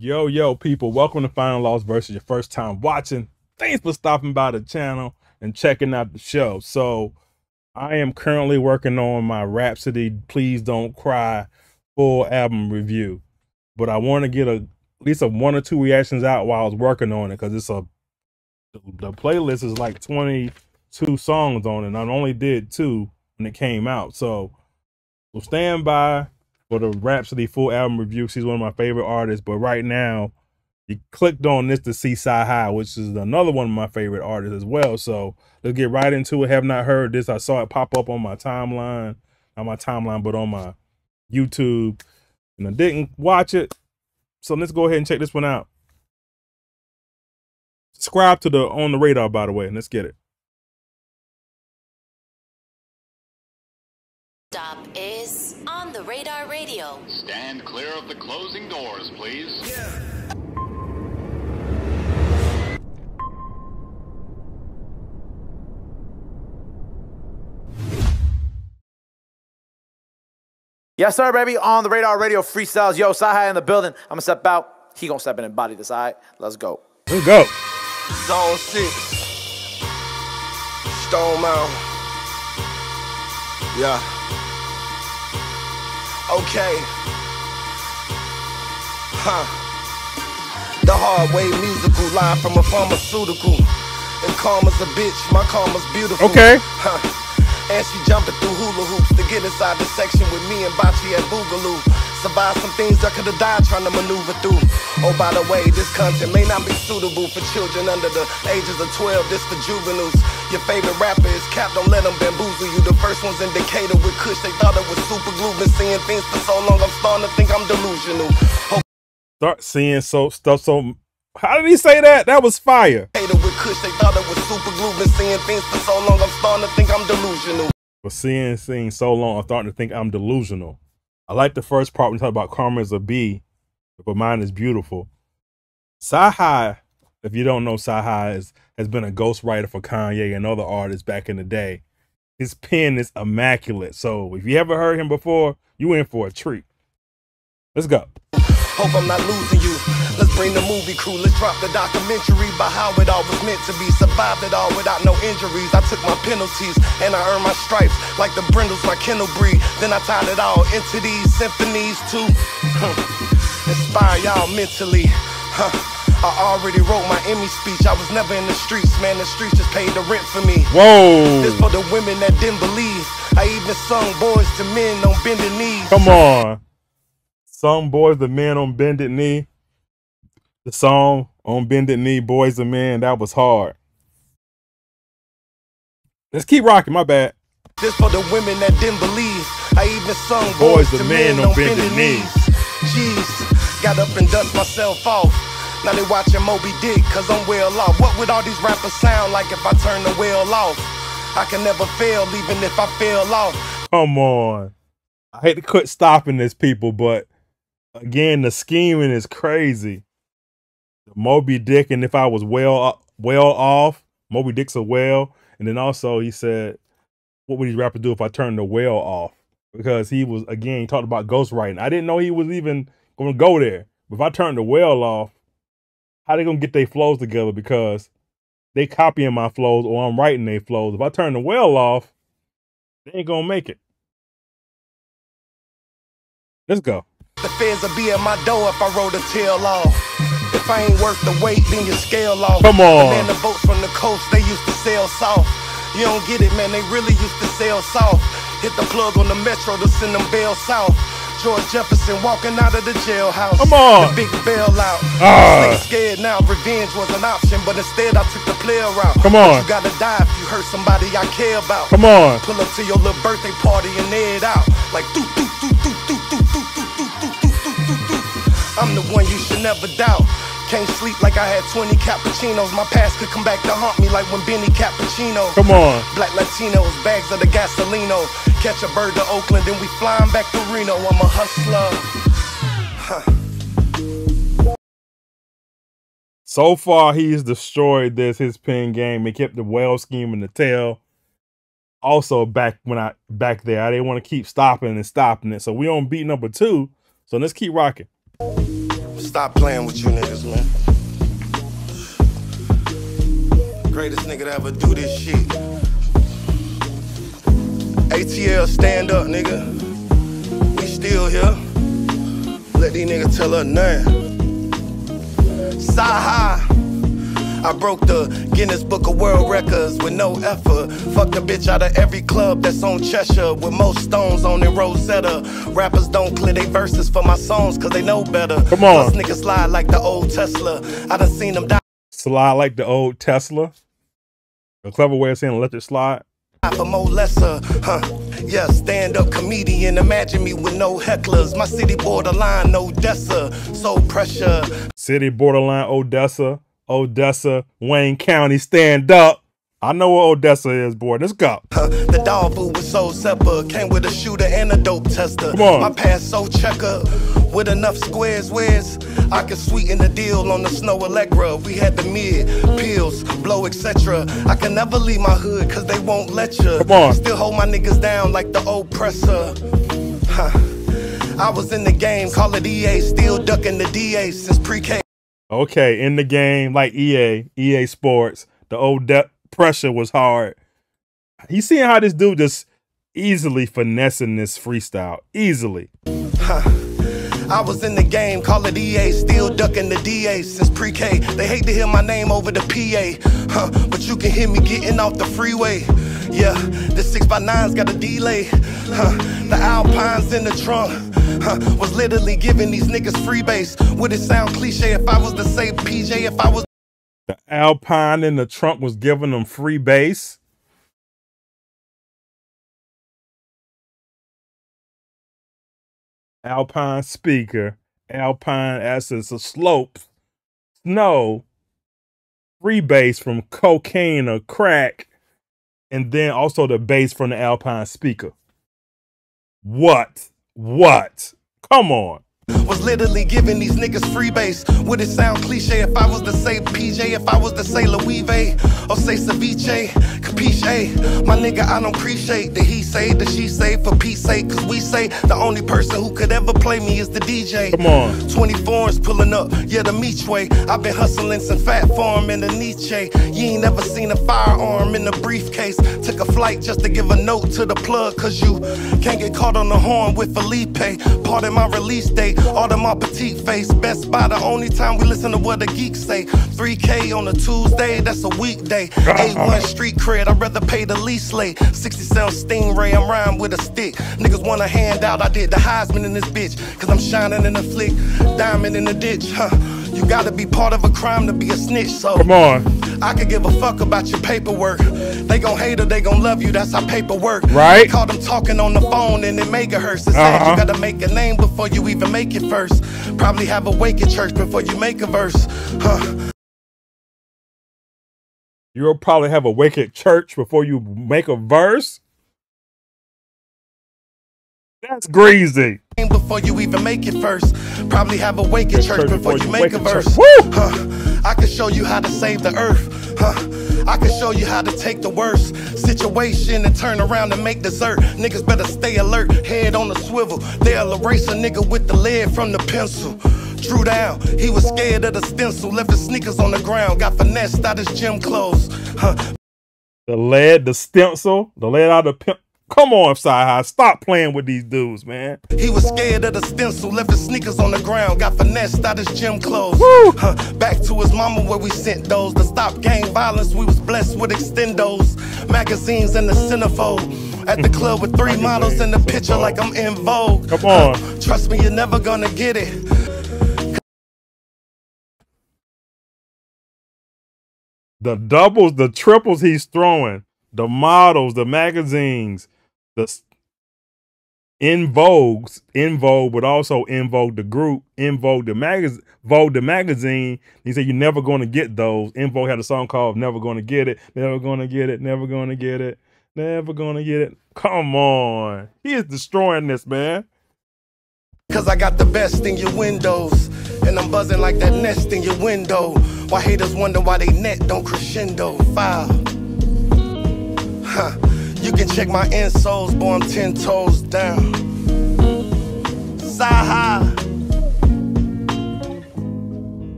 Yo, yo, people, welcome to Finding Lost Verses your first time watching. Thanks for stopping by the channel and checking out the show. So, I am currently working on my Rapsody Please Don't Cry full album review, but I want to get a at least a one or two reactions out while I was working on it because it's a the playlist is like 22 songs on it. And I only did two when it came out. So, so stand by for the Rapsody full album review. She's one of my favorite artists. But right now, you clicked on this to see CyHi, which is another one of my favorite artists as well. So let's get right into it. Have not heard this. I saw it pop up on my timeline, not my timeline, but on my YouTube, and I didn't watch it. So let's go ahead and check this one out. Subscribe to the on the radar, by the way, and let's get it. Stand clear of the closing doors, please. Yes, sir, baby. On the radar radio freestyles. Yo, CyHi in the building. I'm gonna step out. He gonna step in and body this, all right? Let's go. Let's go. Zone 6. Stone Mountain. Yeah. Okay. Huh. The hard way musical line from a pharmaceutical. And karma's a bitch, my karma's beautiful. Okay. Huh. And she jumping through hula hoops to get inside the section with me and Bachi at Boogaloo. Survived some things I could have died trying to maneuver through. Oh, by the way, this content may not be suitable for children under the ages of 12. This for juveniles. Your favorite rapper is Cap, don't let them bamboozle you. The first one's in Decatur with Kush, they thought it was super glue. Been seeing things for so long, I'm starting to think I'm delusional. Oh, Start seeing so stuff. So how did he say that? That was fire. Decatur with Kush, they thought it was super glue. Been seeing things for so long, I'm starting to think I'm delusional. For seeing things so long, I'm starting to think I'm delusional. I like the first part when you talk about karma is a bee, but mine is beautiful. CyHi, if you don't know, CyHi is, has been a ghostwriter for Kanye and other artists back in the day. His pen is immaculate. So if you ever heard him before, you in for a treat. Let's go. Hope I'm not losing you. Let's bring the movie crew. Let's drop the documentary about how it all was meant to be. Survived it all without no injuries. I took my penalties and I earned my stripes like the brindles my kennel breed. Then I tied it all into these symphonies to inspire y'all mentally. Huh. I already wrote my Emmy speech. I was never in the streets, man. The streets just paid the rent for me. Whoa. This for the women that didn't believe. I even sung Boyz II Men on bending knees. Come on. Some boys, the men on bended knee. The song on bended knee, boys and men, that was hard. Let's keep rocking, my bad. This for the women that didn't believe. I even sung Boys boys, to men men on bended knees. knees. Jeez, got up and dust myself off. Now they watching Moby Dick, cause I'm well off. What would all these rappers sound like if I turn the wheel off? I can never fail, even if I fail off. Come on. I hate to quit stopping this, people, but again, the scheming is crazy. Moby Dick, and if I was well uh, well off, Moby Dick's a whale. And then also he said, what would these rappers do if I turned the whale off? Because he was again he talked about ghostwriting. I didn't know he was even gonna go there. But if I turn the whale off, how they gonna get their flows together? Because they copying my flows or I'm writing their flows. If I turn the whale off, they ain't gonna make it. Let's go. The feds will be at my door if I roll the tail off. If I ain't worth the weight, then you scale off. Come on. And then the boats from the coast, they used to sail south. You don't get it, man, they really used to sail south. Hit the plug on the metro to send them bail south. George Jefferson walking out of the jailhouse. Come on. The big bailout. Ah. Snake scared now, revenge was an option, but instead I took the player route. Come But on. you gotta die if you hurt somebody I care about. Come on. Pull up to your little birthday party and air it out. Like doo doo doo I'm the one you should never doubt. Can't sleep like I had 20 cappuccinos. My past could come back to haunt me like when Benny Cappuccino. Come on. Black Latinos, bags of the gasolino. Catch a bird to Oakland, then we flying back to Reno. I'm a hustler. So far, he's destroyed this his pin game. He kept the whale scheme in the tail. Also, back when I back there, I didn't want to keep stopping and stopping it. So we on beat number two. So let's keep rocking. Stop playing with you niggas, man. Greatest nigga to ever do this shit. ATL stand up, nigga. We still here. Let these niggas tell her nothing. CyHi. I broke the Guinness Book of World Records with no effort. Fuck the bitch out of every club that's on Cheshire with most stones on their Rosetta. Rappers don't clear their verses for my songs cause they know better. Come on. Plus niggas slide like the old Tesla. I done seen them die Slide like the old Tesla. A clever way of saying electric slide. for more lesser, huh? Yeah, stand up comedian. Imagine me with no hecklers. My city borderline, Odessa. So pressure. City borderline Odessa. Odessa, Wayne County, stand up. I know what Odessa is, boy. Let's go. The dog food was so separate. Came with a shooter and a dope tester. Come on. My past so checker. With enough squares, where's I could sweeten the deal on the snow Allegra. We had the mid, pills, blow, etc. I can never leave my hood cause they won't let you. Come on. Still hold my niggas down like the oppressor. Huh. I was in the game, call it EA, still ducking the DA since pre-K. Okay, in the game, like EA, EA Sports, the old de- pressure was hard. He's seeing how this dude just easily finessing this freestyle? Easily. I was in the game, call it EA, still ducking the DA since pre-K. They hate to hear my name over the PA, huh? But you can hear me getting off the freeway. Yeah, the six by nines got a delay, huh? The Alpines in the trunk, huh? Was literally giving these niggas free base. Would it sound cliche if I was to say PJ? If I was The Alpine in the trunk was giving them free bass. Alpine speaker, Alpine essence of slope, snow, free bass from cocaine or crack, and then also the bass from the Alpine speaker. What? What? Come on. Was literally giving these niggas free base. Would it sound cliche if I was to say PJ, if I was to say Louis V, or say ceviche, capiche? My nigga, I don't appreciate that he say, that she say, for peace sake, cause we say the only person who could ever play me is the DJ. Come on. 24s pulling up, yeah, the meat way. I've been hustling some fat farm in the Nietzsche. You ain't never seen a firearm in a briefcase. Took a flight just to give a note to the plug, cause you can't get caught on the horn with Felipe. Part of my release date, all of my petite face. Best Buy, the only time we listen to what the geeks say. 3K on a Tuesday, that's a weekday. Uh-huh. A1 street cred, I'd rather pay the lease late. 60 cent stingray, I'm riding with a stick. Niggas want a handout, I did the Heisman in this bitch. Cause I'm shining in the flick, diamond in the ditch, huh? You gotta be part of a crime to be a snitch, so. Come on. I could give a fuck about your paperwork. They gon' hate or they gon' love you, that's how paperwork. Right. Caught them talking on the phone and it megahertz. It said Uh-huh. you gotta make a name before you even make it first. Probably have a wake at church before you make a verse. Huh. You'll probably have a wake at church before you make a verse. That's crazy. Before you even make it first. Probably have a wake at church before you make a verse. Huh. I can show you how to save the earth. Huh. I can show you how to take the worst situation and turn around and make dessert. Niggas better stay alert, head on the swivel. They'll erase a nigga with the lead from the pencil. Drew down, he was scared of the stencil. Left his sneakers on the ground, got finessed out his gym clothes. Huh. The lead, the stencil, the lead out of the pimp. Come on, CyHi. Stop playing with these dudes, man. He was scared of the stencil, left his sneakers on the ground, got finessed out his gym clothes. Woo! Huh, back to his mama where we sent those to stop gang violence. We was blessed with extendos, magazines and the centerfold. At the club with three models in the picture like I'm in vogue. Come on. Huh, trust me, you're never gonna get it. The doubles, the triples he's throwing, the models, the magazines, the in Vogue's in Vogue, but also En Vogue the group, in Vogue the magazine, Vogue the magazine. He said you're never going to get those. En Vogue had a song called "Never Gonna Get It," never gonna get it, never gonna get it, never gonna get it. Come on, he is destroying this man. Cause I got the best in your windows. And I'm buzzing like that nest in your window. Why haters wonder why they net don't crescendo. File. Huh. You can check my insoles, boy, I'm ten toes down. Saha.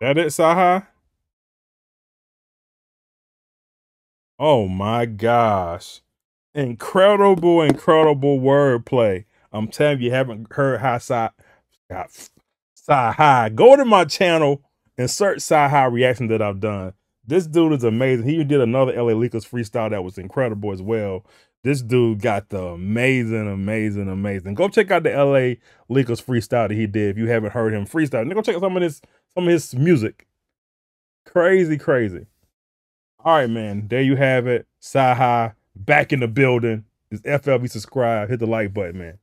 That it, Saha? Oh my gosh. Incredible, incredible wordplay. I'm telling you, you haven't heard high side. Saha. Go to my channel search CyHi reaction that I've done. This dude is amazing. He did another LA Leakers freestyle that was incredible as well. This dude got the amazing, amazing, amazing. Go check out the LA Leakers freestyle that he did if you haven't heard him freestyle. Go check out some of his some of his music. Crazy, crazy. All right, man. There you have it. Sci back in the building. Is FLB subscribe. Hit the like button, man.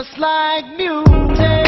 Just like music.